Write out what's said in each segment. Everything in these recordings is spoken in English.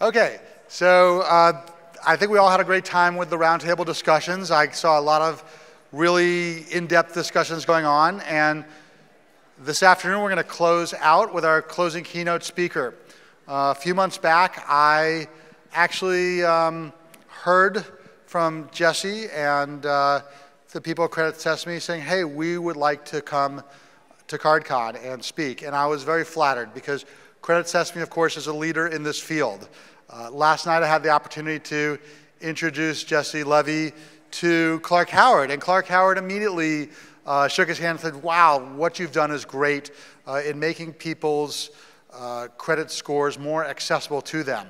Okay, so uh, I think we all had a great time with the roundtable discussions. I saw a lot of really in-depth discussions going on, and this afternoon we're going to close out with our closing keynote speaker. Uh, a few months back, I actually um, heard from Jesse and uh, the people at Credit Sesame saying, hey, we would like to come to CardCon and speak. And I was very flattered because Credit Sesame, of course, is a leader in this field. Uh, last night I had the opportunity to introduce Jesse Levey to Clark Howard, and Clark Howard immediately uh, shook his hand and said, Wow, what you've done is great uh, in making people's uh, credit scores more accessible to them.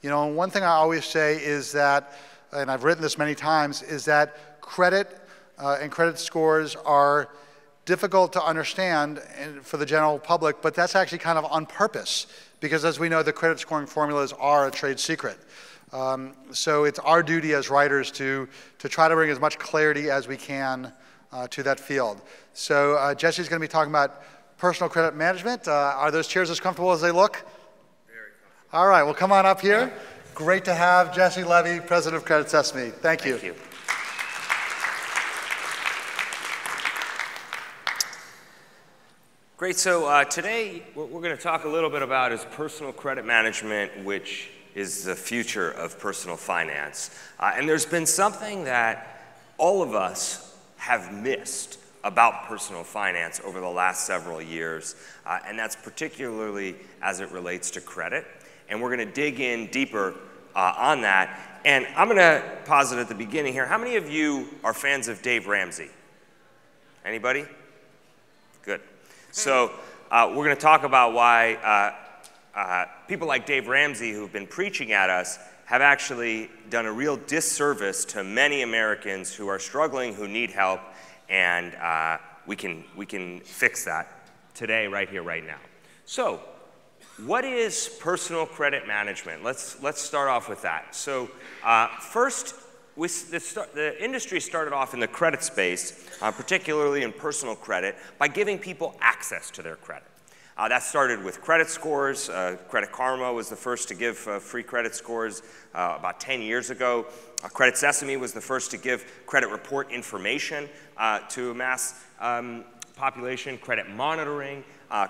You know, one thing I always say is that, and I've written this many times, is that credit uh, and credit scores are difficult to understand for the general public, but that's actually kind of on purpose because as we know, the credit scoring formulas are a trade secret. Um, so it's our duty as writers to, to try to bring as much clarity as we can uh, to that field. So uh, Jesse's going to be talking about personal credit management. Uh, are those chairs as comfortable as they look? Very comfortable. All right, well, come on up here. Great to have Jesse Levey, President of Credit Sesame. Thank you. Thank you. Great. So uh, today, what we're going to talk a little bit about is personal credit management, which is the future of personal finance. Uh, and there's been something that all of us have missed about personal finance over the last several years, uh, and that's particularly as it relates to credit. And we're going to dig in deeper uh, on that. And I'm going to posit at the beginning here how many of you are fans of Dave Ramsey? Anybody? So uh, we're going to talk about why uh, uh, people like Dave Ramsey, who've been preaching at us, have actually done a real disservice to many Americans who are struggling, who need help, and uh, we, can, we can fix that today, right here, right now. So, what is personal credit management? Let's, let's start off with that. So, uh, first, the, the, industry started off in the credit space, uh, particularly in personal credit, by giving people access to their credit. Uh, that started with credit scores. Uh, credit Karma was the first to give uh, free credit scores uh, about 10 years ago. Uh, credit Sesame was the first to give credit report information to a mass um, population, credit monitoring,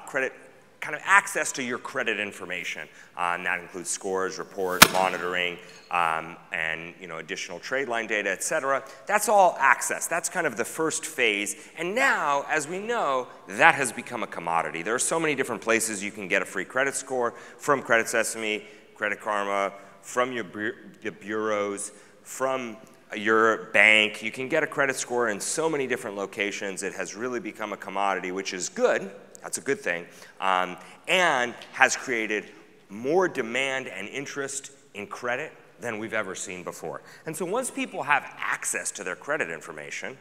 credit kind of access to your credit information. Uh, and that includes scores, report, monitoring, um, and you know, additional trade line data, et cetera. That's all access. That's kind of the first phase. And now, as we know, that has become a commodity. There are so many different places you can get a free credit score from Credit Sesame, Credit Karma, from your, bu your bureaus, from your bank. You can get a credit score in so many different locations. It has really become a commodity, which is good that's a good thing. Um, and has created more demand and interest in credit than we've ever seen before. And so once people have access to their credit information,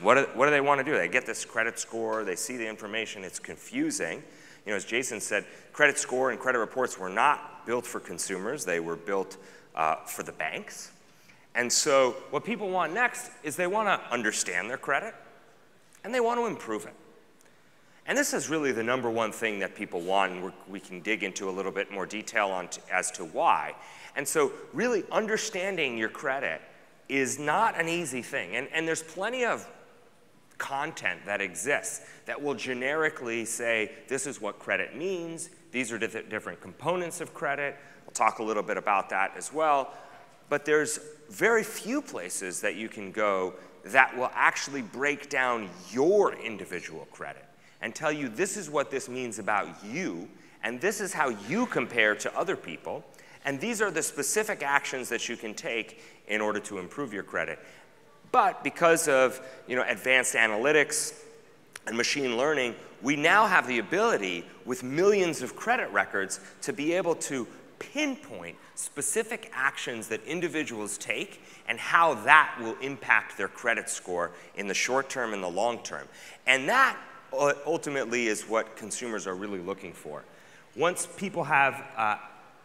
what do, what do they want to do? They get this credit score, they see the information, it's confusing. You know, as Jason said, credit score and credit reports were not built for consumers, they were built uh, for the banks. And so what people want next is they want to understand their credit and they want to improve it. And this is really the number one thing that people want, and we can dig into a little bit more detail on as to why. And so, really understanding your credit is not an easy thing. And, and there's plenty of content that exists that will generically say, this is what credit means, these are different components of credit. I'll talk a little bit about that as well. But there's very few places that you can go that will actually break down your individual credit and tell you this is what this means about you, and this is how you compare to other people, and these are the specific actions that you can take in order to improve your credit. But because of you know, advanced analytics and machine learning, we now have the ability with millions of credit records to be able to pinpoint specific actions that individuals take and how that will impact their credit score in the short term and the long term. And that ultimately is what consumers are really looking for. Once people have, uh,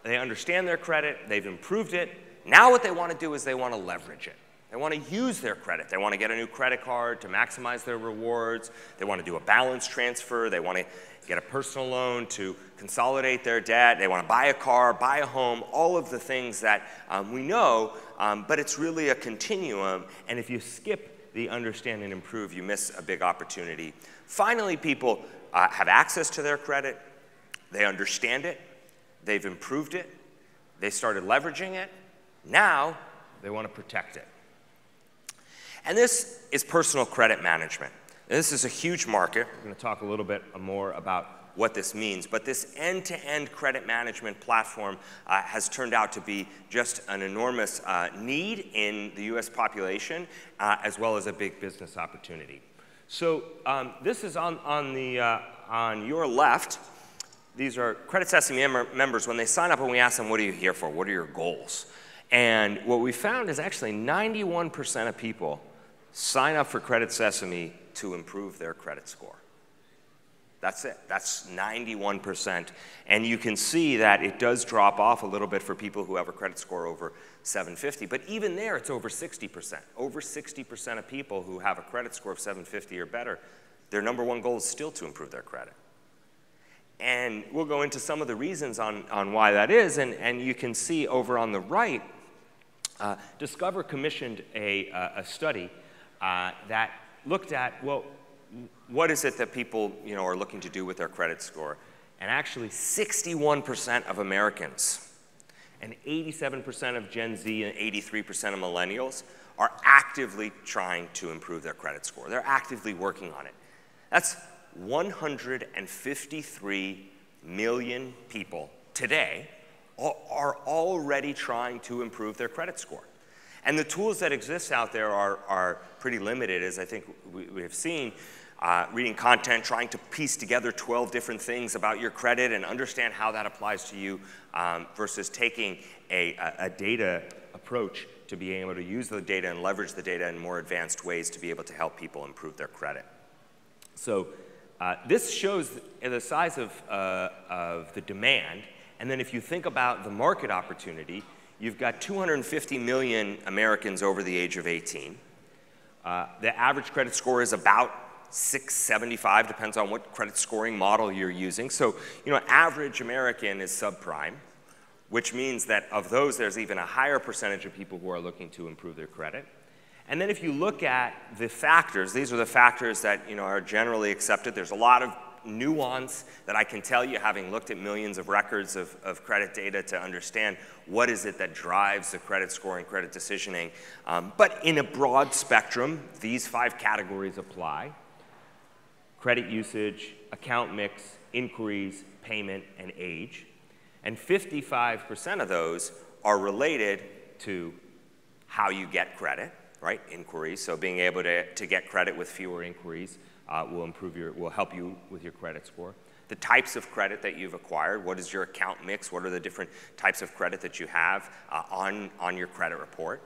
they understand their credit, they've improved it, now what they want to do is they want to leverage it. They want to use their credit. They want to get a new credit card to maximize their rewards. They want to do a balance transfer. They want to get a personal loan to consolidate their debt. They want to buy a car, buy a home, all of the things that um, we know, um, but it's really a continuum. And if you skip the understand and improve, you miss a big opportunity. Finally, people uh, have access to their credit, they understand it, they've improved it, they started leveraging it. Now they want to protect it. And this is personal credit management. This is a huge market. We're going to talk a little bit more about what this means. But this end to end credit management platform uh, has turned out to be just an enormous uh, need in the US population, uh, as well as a big business opportunity. So, um, this is on, on, the, uh, on your left. These are Credit Sesame mem members. When they sign up and we ask them, What are you here for? What are your goals? And what we found is actually 91% of people sign up for Credit Sesame to improve their credit score. That's it. That's 91%. And you can see that it does drop off a little bit for people who have a credit score over 750. But even there, it's over 60%. Over 60% of people who have a credit score of 750 or better, their number one goal is still to improve their credit. And we'll go into some of the reasons on, on why that is. And, and you can see over on the right, uh, Discover commissioned a, uh, a study uh, that looked at, well, what is it that people you know, are looking to do with their credit score? And actually, 61% of Americans and 87% of Gen Z and 83% of millennials are actively trying to improve their credit score. They're actively working on it. That's 153 million people today are already trying to improve their credit score. And the tools that exist out there are, are pretty limited, as I think we, we have seen. Uh, reading content, trying to piece together 12 different things about your credit and understand how that applies to you um, versus taking a, a, a, data approach to being able to use the data and leverage the data in more advanced ways to be able to help people improve their credit. So uh, this shows the size of, uh, of the demand. And then if you think about the market opportunity, you've got 250 million Americans over the age of 18. Uh, the average credit score is about 675, depends on what credit scoring model you're using. So, you know, average American is subprime, which means that of those, there's even a higher percentage of people who are looking to improve their credit. And then if you look at the factors, these are the factors that you know, are generally accepted. There's a lot of nuance that I can tell you, having looked at millions of records of, of credit data to understand what is it that drives the credit scoring, credit decisioning. Um, but in a broad spectrum, these five categories apply. Credit usage, account mix, inquiries, payment, and age. And 55% of those are related to how you get credit right? Inquiries. So being able to, to get credit with fewer inquiries uh, will improve your, will help you with your credit score. The types of credit that you've acquired, what is your account mix? What are the different types of credit that you have uh, on, on your credit report?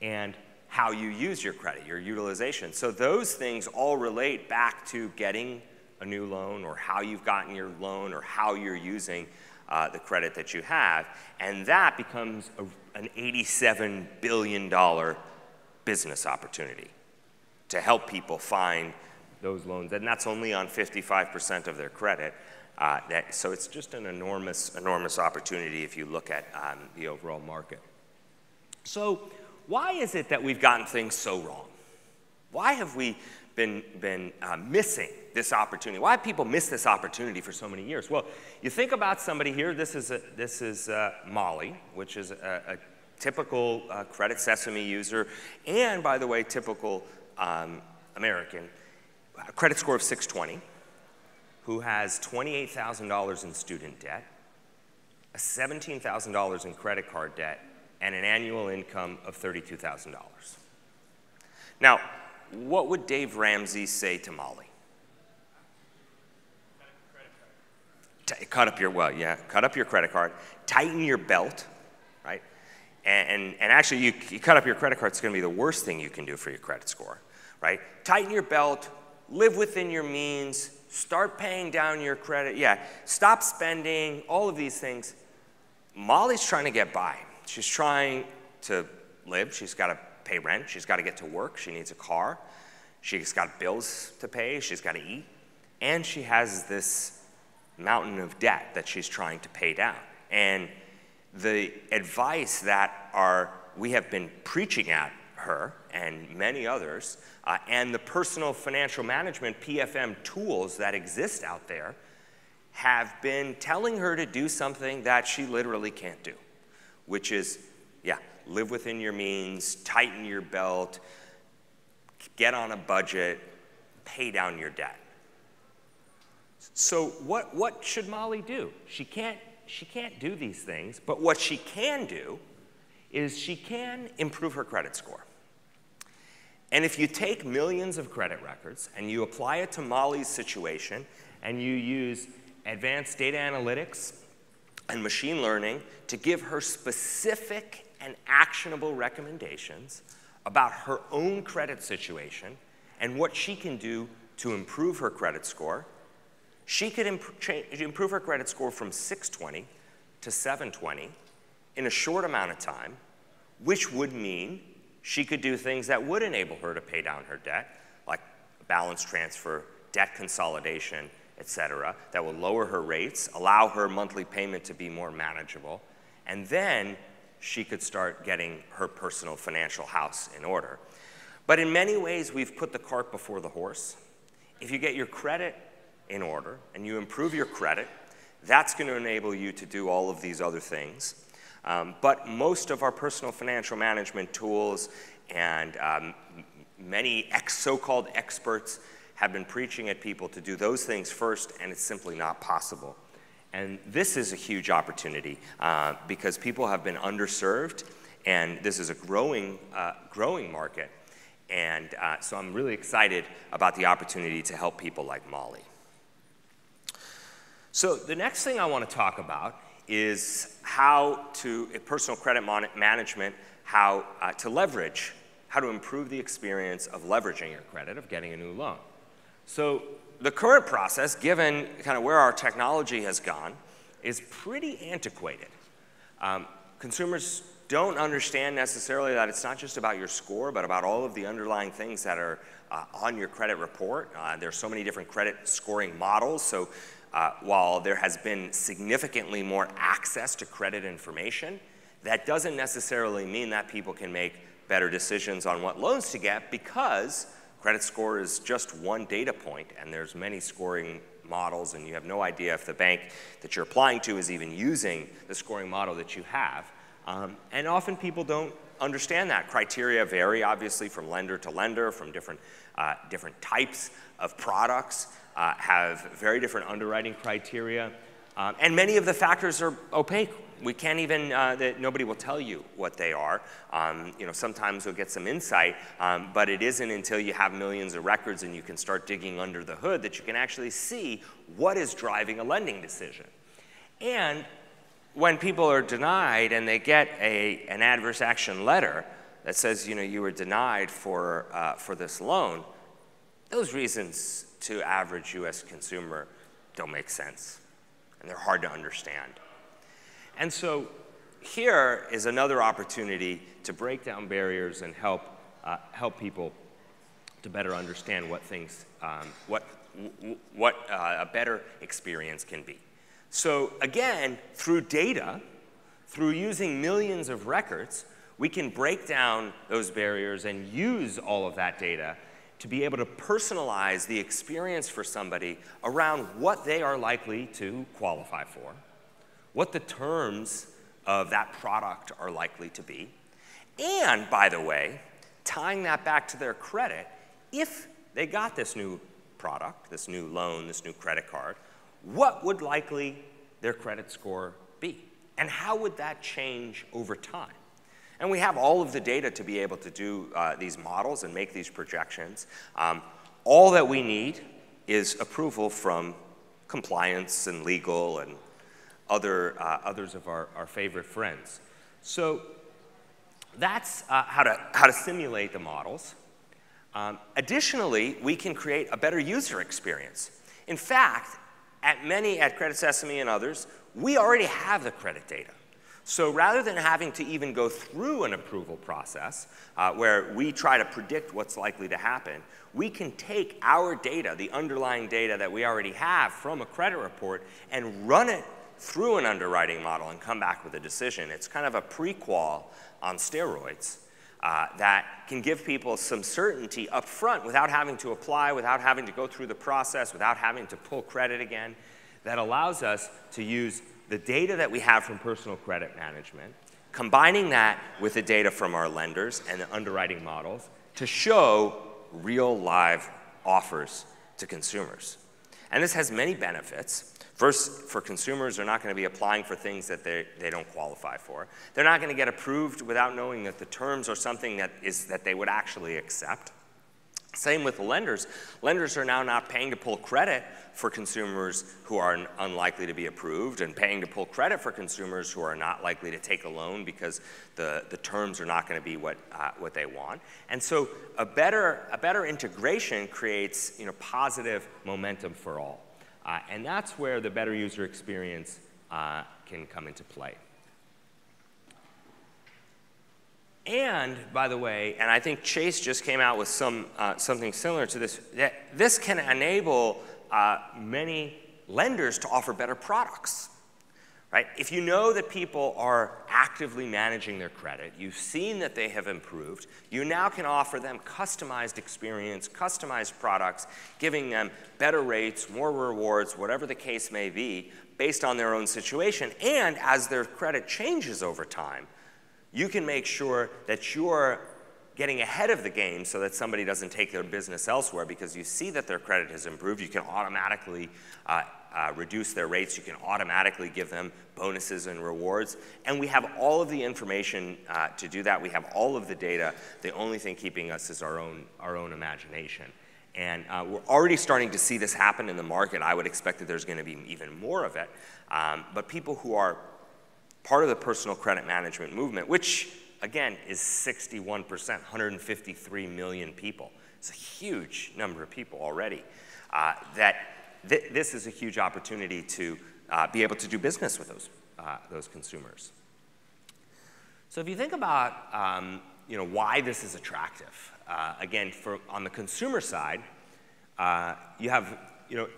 And how you use your credit, your utilization. So those things all relate back to getting a new loan or how you've gotten your loan or how you're using uh, the credit that you have. And that becomes a, an $87 billion business opportunity to help people find those loans. And that's only on 55% of their credit. Uh, that, so it's just an enormous, enormous opportunity if you look at um, the overall market. So, why is it that we've gotten things so wrong? Why have we been, been uh, missing this opportunity? Why have people missed this opportunity for so many years? Well, you think about somebody here. This is, a, this is uh, Molly, which is a, a typical uh, Credit Sesame user, and by the way, typical um, American, a credit score of 620, who has $28,000 in student debt, a $17,000 in credit card debt, and an annual income of $32,000. Now, what would Dave Ramsey say to Molly? cut up your well yeah cut up your credit card tighten your belt right? and, and actually, you, you cut up your credit card, it's going to be the worst thing you can do for your credit score, right? Tighten your belt, live within your means, start paying down your credit. Yeah, stop spending, all of these things. Molly's trying to get by. She's trying to live. She's got to pay rent. She's got to get to work. She needs a car. She's got bills to pay. She's got to eat. And she has this mountain of debt that she's trying to pay down. And the advice that our, we have been preaching at her and many others, uh, and the personal financial management PFM tools that exist out there have been telling her to do something that she literally can't do, which is, yeah, live within your means, tighten your belt, get on a budget, pay down your debt. So what, what should Molly do? She can't, she can't do these things, but what she can do is she can improve her credit score. And if you take millions of credit records and you apply it to Molly's situation and you use advanced data analytics and machine learning to give her specific and actionable recommendations about her own credit situation and what she can do to improve her credit score, she could imp improve her credit score from 620 to 720 in a short amount of time, which would mean she could do things that would enable her to pay down her debt, like balance transfer, debt consolidation, et cetera, that will lower her rates, allow her monthly payment to be more manageable, and then she could start getting her personal financial house in order. But in many ways, we've put the cart before the horse. If you get your credit in order and you improve your credit, that's going to enable you to do all of these other things. Um, but most of our personal financial management tools and um, many so-called experts have been preaching at people to do those things first, and it's simply not possible. And this is a huge opportunity uh, because people have been underserved, and this is a growing, uh, growing market. And uh, so I'm really excited about the opportunity to help people like Molly. So the next thing I want to talk about is how to, personal credit management, how uh, to leverage, how to improve the experience of leveraging your credit, of getting a new loan. So the current process, given kind of where our technology has gone, is pretty antiquated. Um, consumers don't understand necessarily that it's not just about your score, but about all of the underlying things that are uh, on your credit report. Uh, there's so many different credit scoring models, so uh, while there has been significantly more access to credit information, that doesn't necessarily mean that people can make better decisions on what loans to get because credit score is just one data point and there's many scoring models and you have no idea if the bank that you're applying to is even using the scoring model that you have. Um, and often people don't understand that. Criteria vary obviously from lender to lender, from different, uh, different types of products uh, have very different underwriting criteria. Um, and many of the factors are opaque. We can't even, uh, that nobody will tell you what they are. Um, you know, sometimes you'll get some insight, um, but it isn't until you have millions of records and you can start digging under the hood that you can actually see what is driving a lending decision. And when people are denied and they get a, an adverse action letter that says, you know, you were denied for, uh, for this loan, those reasons to average US consumer don't make sense. And they're hard to understand. And so here is another opportunity to break down barriers and help, uh, help people to better understand what things, um, what, what uh, a better experience can be. So again, through data, through using millions of records, we can break down those barriers and use all of that data to be able to personalize the experience for somebody around what they are likely to qualify for, what the terms of that product are likely to be, and by the way, tying that back to their credit, if they got this new product, this new loan, this new credit card, what would likely their credit score be? And how would that change over time? And we have all of the data to be able to do uh, these models and make these projections. Um, all that we need is approval from compliance and legal and other, uh, others of our, our favorite friends. So that's uh, how, to, how to simulate the models. Um, additionally, we can create a better user experience. In fact, at many, at Credit Sesame and others, we already have the credit data. So rather than having to even go through an approval process uh, where we try to predict what's likely to happen, we can take our data, the underlying data that we already have from a credit report, and run it through an underwriting model and come back with a decision. It's kind of a pre-qual on steroids. Uh, that can give people some certainty up front without having to apply, without having to go through the process, without having to pull credit again, that allows us to use the data that we have from personal credit management, combining that with the data from our lenders and the underwriting models to show real live offers to consumers. And this has many benefits. First, for consumers, they're not going to be applying for things that they, they don't qualify for. They're not going to get approved without knowing that the terms are something that, is, that they would actually accept. Same with lenders. Lenders are now not paying to pull credit for consumers who are unlikely to be approved and paying to pull credit for consumers who are not likely to take a loan because the, the terms are not going to be what, uh, what they want. And so a better, a better integration creates you know, positive momentum for all. Uh, and that's where the better user experience uh, can come into play. And, by the way, and I think Chase just came out with some, uh, something similar to this, that this can enable uh, many lenders to offer better products. Right? If you know that people are actively managing their credit, you've seen that they have improved, you now can offer them customized experience, customized products, giving them better rates, more rewards, whatever the case may be, based on their own situation. And as their credit changes over time, you can make sure that you're getting ahead of the game so that somebody doesn't take their business elsewhere because you see that their credit has improved. You can automatically uh, uh, reduce their rates. You can automatically give them bonuses and rewards. And we have all of the information uh, to do that. We have all of the data. The only thing keeping us is our own, our own imagination. And uh, we're already starting to see this happen in the market. I would expect that there's going to be even more of it. Um, but people who are part of the personal credit management movement, which again is 61%, 153 million people. It's a huge number of people already. Uh, that th this is a huge opportunity to uh, be able to do business with those, uh, those consumers. So if you think about um, you know, why this is attractive, uh, again, for, on the consumer side, uh, you have you know,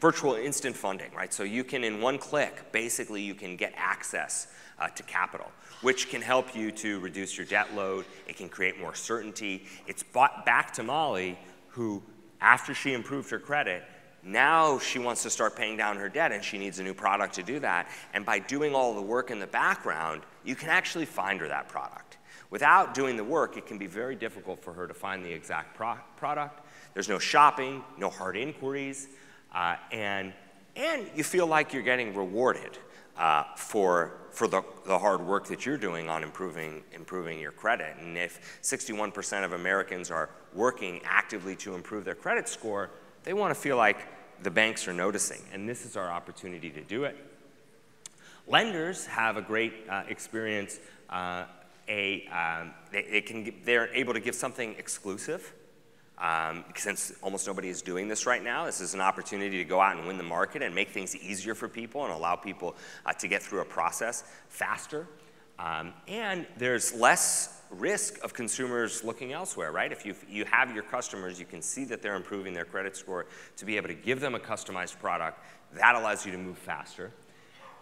virtual instant funding, right? So you can, in one click, basically you can get access uh, to capital, which can help you to reduce your debt load. It can create more certainty. It's bought back to Molly, who, after she improved her credit, now she wants to start paying down her debt and she needs a new product to do that. And by doing all the work in the background, you can actually find her that product. Without doing the work, it can be very difficult for her to find the exact pro product. There's no shopping, no hard inquiries, uh, and, and you feel like you're getting rewarded uh, for, for the, the hard work that you're doing on improving, improving your credit. And if 61% of Americans are working actively to improve their credit score, they want to feel like the banks are noticing, and this is our opportunity to do it. Lenders have a great uh, experience. Uh, a, um, they, they, can, they're able to give something exclusive um, since almost nobody is doing this right now, this is an opportunity to go out and win the market and make things easier for people and allow people uh, to get through a process faster. Um, and there's less risk of consumers looking elsewhere, right? If you, you have your customers, you can see that they're improving their credit score to be able to give them a customized product. That allows you to move faster.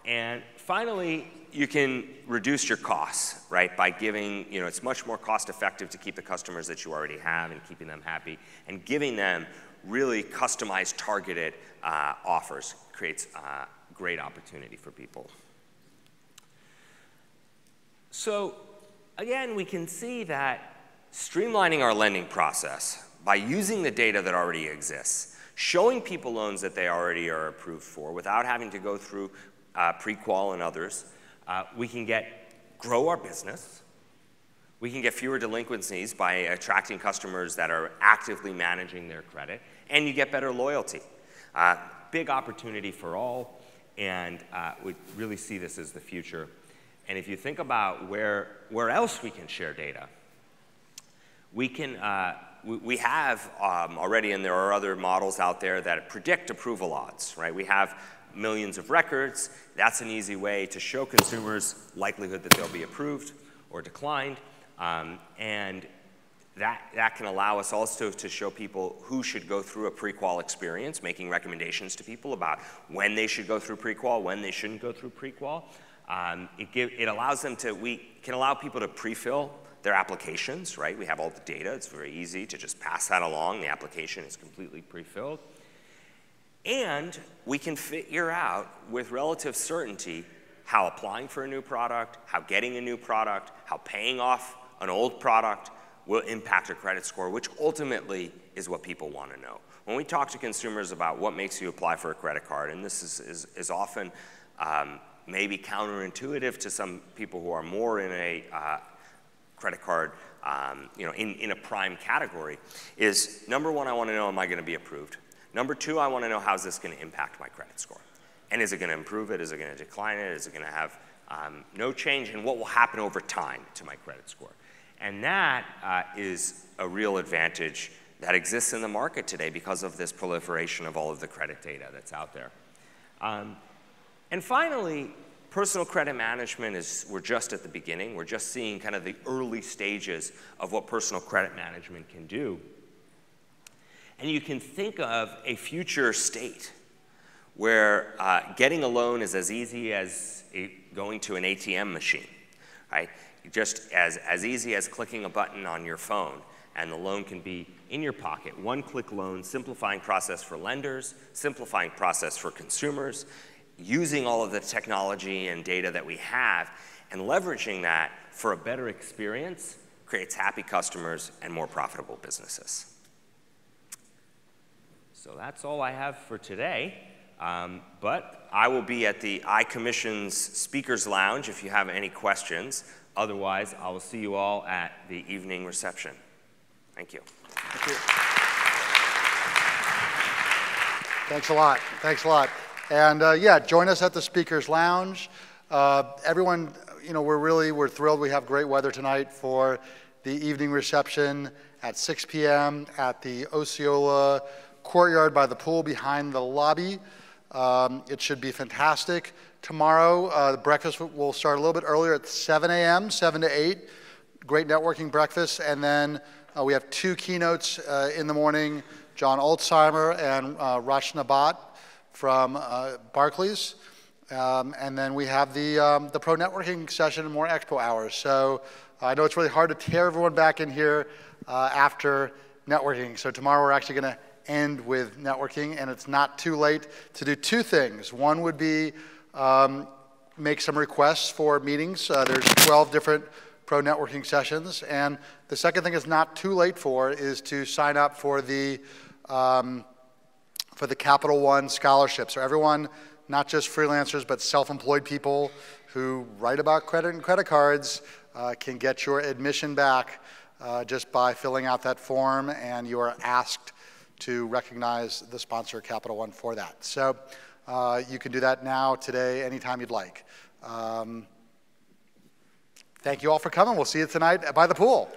And finally, you can reduce your costs, right, by giving, you know, it's much more cost effective to keep the customers that you already have and keeping them happy and giving them really customized, targeted uh, offers creates uh, great opportunity for people. So, again, we can see that streamlining our lending process by using the data that already exists, showing people loans that they already are approved for without having to go through uh, Prequal and others, uh, we can get grow our business. We can get fewer delinquencies by attracting customers that are actively managing their credit, and you get better loyalty. Uh, big opportunity for all, and uh, we really see this as the future. And if you think about where, where else we can share data, we can uh, we, we have um, already, and there are other models out there that predict approval odds, right? We have millions of records. That's an easy way to show consumers likelihood that they'll be approved or declined. Um, and that, that can allow us also to show people who should go through a pre-qual experience, making recommendations to people about when they should go through pre-qual, when they shouldn't go through pre-qual. Um, it, give, it allows them to, we can allow people to pre-fill their applications, right? We have all the data. It's very easy to just pass that along. The application is completely pre-filled. And we can figure out with relative certainty how applying for a new product, how getting a new product, how paying off an old product will impact your credit score, which ultimately is what people want to know. When we talk to consumers about what makes you apply for a credit card, and this is, is, is often um, maybe counterintuitive to some people who are more in a uh, credit card, um, you know, in, in a prime category, is number one, I want to know, am I going to be approved? Number two, I want to know how's this going to impact my credit score? And is it going to improve it? Is it going to decline it? Is it going to have um, no change? And what will happen over time to my credit score? And that uh, is a real advantage that exists in the market today because of this proliferation of all of the credit data that's out there. Um, and finally, personal credit management is, we're just at the beginning. We're just seeing kind of the early stages of what personal credit management can do. And you can think of a future state where uh, getting a loan is as easy as going to an ATM machine, right? Just as, as easy as clicking a button on your phone, and the loan can be in your pocket. One click loan, simplifying process for lenders, simplifying process for consumers, using all of the technology and data that we have, and leveraging that for a better experience creates happy customers and more profitable businesses. So that's all I have for today. Um, but I will be at the iCommission's Speakers Lounge if you have any questions. Otherwise, I will see you all at the evening reception. Thank you. Thank you. Thanks a lot. Thanks a lot. And uh, yeah, join us at the Speakers Lounge. Uh, everyone, you know, we're really we're thrilled. We have great weather tonight for the evening reception at 6 p.m. at the Osceola courtyard by the pool behind the lobby. Um, it should be fantastic. Tomorrow, uh, the breakfast will start a little bit earlier at 7 a.m., 7 to 8. Great networking breakfast. And then uh, we have two keynotes uh, in the morning John Ulzheimer and uh, Rachna Bhatt from uh, Barclays. Um, and then we have the, um, the pro networking session and more expo hours. So I know it's really hard to tear everyone back in here uh, after networking. So tomorrow we're actually going to end with networking, and it's not too late to do two things. One would be um, make some requests for meetings. Uh, there's 12 different pro networking sessions, and the second thing is not too late for is to sign up for the um, for the Capital One scholarship. So everyone, not just freelancers, but self-employed people who write about credit and credit cards, uh, can get your admission back uh, just by filling out that form, and you are asked to recognize the sponsor, Capital One, for that. So uh, you can do that now, today, anytime you'd like. Um, thank you all for coming. We'll see you tonight by the pool.